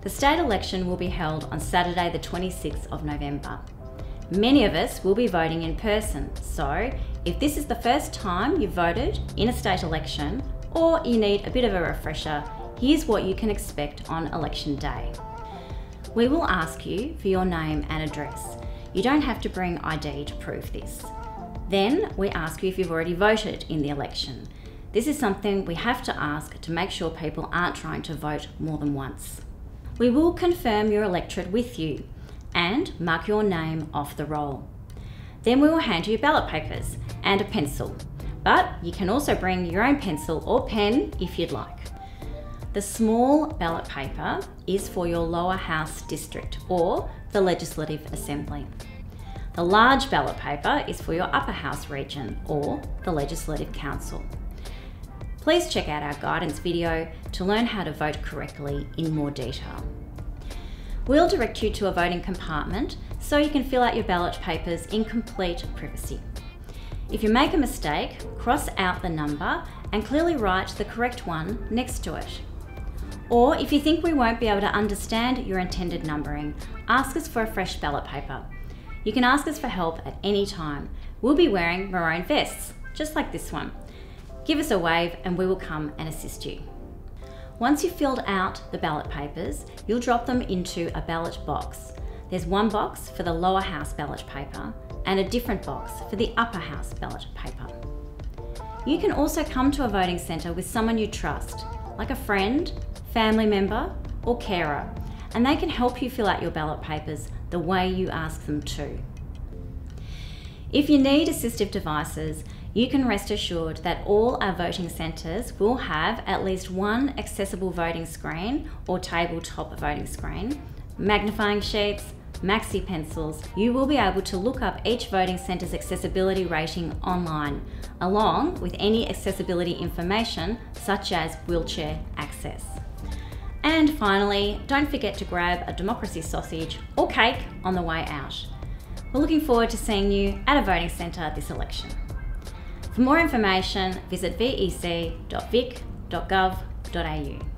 The state election will be held on Saturday, the 26th of November. Many of us will be voting in person, so if this is the first time you've voted in a state election or you need a bit of a refresher, here's what you can expect on election day. We will ask you for your name and address. You don't have to bring ID to prove this. Then we ask you if you've already voted in the election. This is something we have to ask to make sure people aren't trying to vote more than once. We will confirm your electorate with you and mark your name off the roll. Then we will hand you ballot papers and a pencil, but you can also bring your own pencil or pen if you'd like. The small ballot paper is for your lower house district or the Legislative Assembly. The large ballot paper is for your upper house region or the Legislative Council. Please check out our guidance video to learn how to vote correctly in more detail. We'll direct you to a voting compartment so you can fill out your ballot papers in complete privacy. If you make a mistake, cross out the number and clearly write the correct one next to it. Or if you think we won't be able to understand your intended numbering, ask us for a fresh ballot paper. You can ask us for help at any time. We'll be wearing maroon vests, just like this one. Give us a wave and we will come and assist you. Once you've filled out the ballot papers, you'll drop them into a ballot box. There's one box for the lower house ballot paper and a different box for the upper house ballot paper. You can also come to a voting centre with someone you trust, like a friend, family member, or carer, and they can help you fill out your ballot papers the way you ask them to. If you need assistive devices, you can rest assured that all our voting centres will have at least one accessible voting screen or tabletop voting screen, magnifying sheets, maxi pencils. You will be able to look up each voting centre's accessibility rating online, along with any accessibility information such as wheelchair access. And finally, don't forget to grab a democracy sausage or cake on the way out. We're looking forward to seeing you at a voting centre this election. For more information, visit vec.vic.gov.au.